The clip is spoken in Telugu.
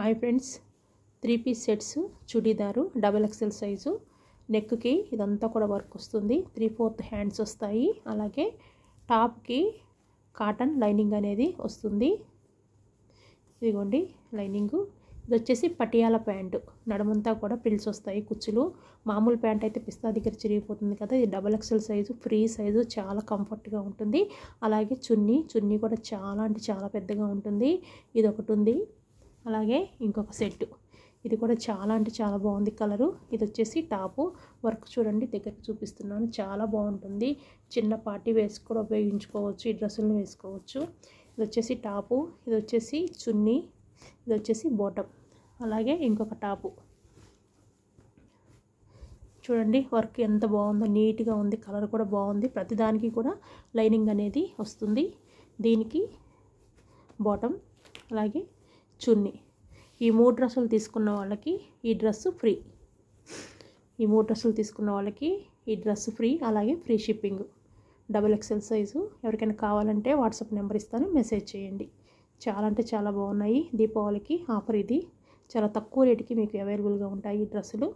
Hi friends three piece sets churidar double XL size నెక్కి ఇదంతా కూడా వర్క్ వస్తుంది. త్రీ ఫోర్త్ హ్యాండ్స్ వస్తాయి. అలాగే టాప్కి కాటన్ లైనింగ్ అనేది వస్తుంది. ఇదిగోండి లైనింగు. ఇది వచ్చేసి పటియాల ప్యాంటు. నడమంతా కూడా పిల్స్ వస్తాయి కుచ్చులు. మామూలు ప్యాంట్ అయితే పిస్తా దగ్గర చిరిగిపోతుంది కదా. ఇది double XL size free size చాలా కంఫర్ట్గా ఉంటుంది. అలాగే చున్నీ చున్నీ కూడా చాలా అంటే చాలా పెద్దగా ఉంటుంది. ఇది ఒకటి ఉంది. అలాగే ఇంకొక సెట్ ఇది కూడా చాలా అంటే చాలా బాగుంది కలరు. ఇది వచ్చేసి టాపు. వర్క్ చూడండి దగ్గరికి చూపిస్తున్నాను. చాలా బాగుంటుంది. చిన్న పార్టీ వేసి కూడా ఉపయోగించుకోవచ్చు. ఈ డ్రెస్సులను వేసుకోవచ్చు. ఇది వచ్చేసి టాపు. ఇది వచ్చేసి చున్నీ. ఇది వచ్చేసి బాటమ్ అలాగే ఇంకొక టాపు. చూడండి వర్క్ ఎంత బాగుందో. నీట్గా ఉంది. కలర్ కూడా బాగుంది. ప్రతిదానికి కూడా లైనింగ్ అనేది వస్తుంది. దీనికి బాటమ్ అలాగే చున్నీ. ఈ మూడు డ్రెస్సులు తీసుకున్న వాళ్ళకి ఈ డ్రెస్సు ఫ్రీ. ఈ మూడు డ్రెస్సులు తీసుకున్న వాళ్ళకి ఈ డ్రెస్ ఫ్రీ అలాగే free shipping. Double XL size. ఎవరికైనా కావాలంటే వాట్సాప్ నెంబర్ ఇస్తాను మెసేజ్ చేయండి. చాలా అంటే చాలా బాగున్నాయి. దీపావళికి ఆఫర్ ఇది. చాలా తక్కువ రేటుకి మీకు అవైలబుల్గా ఉంటాయి ఈ డ్రెస్సులు.